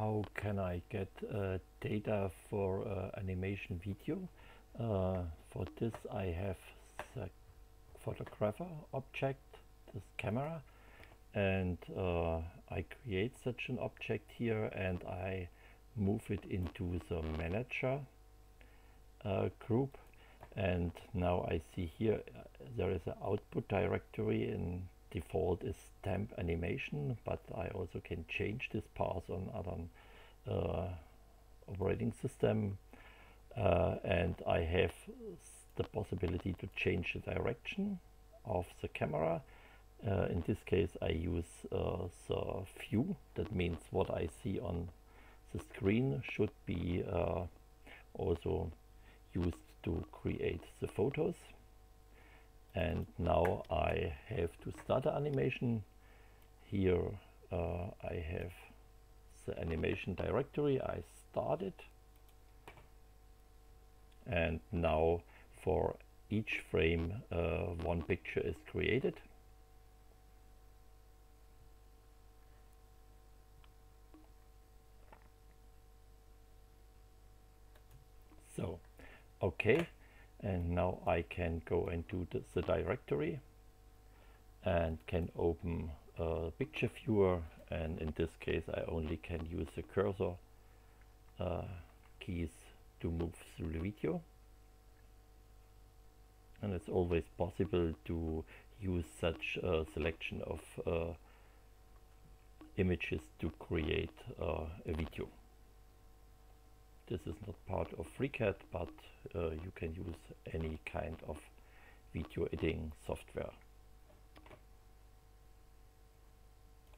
how can I get uh, data for uh, animation video. Uh, for this I have the photographer object, this camera, and uh, I create such an object here and I move it into the manager uh, group and now I see here uh, there is an output directory in default is stamp animation but I also can change this path on other uh, operating system uh, and I have the possibility to change the direction of the camera. Uh, in this case I use uh, the view. That means what I see on the screen should be uh, also used to create the photos and now I have to start the animation. Here uh, I have the animation directory I started. And now for each frame uh, one picture is created. So okay and now I can go into the, the directory and can open a picture viewer and in this case I only can use the cursor uh, keys to move through the video and it's always possible to use such a selection of uh, images to create uh, a video. This is not part of FreeCAD, but uh, you can use any kind of video editing software.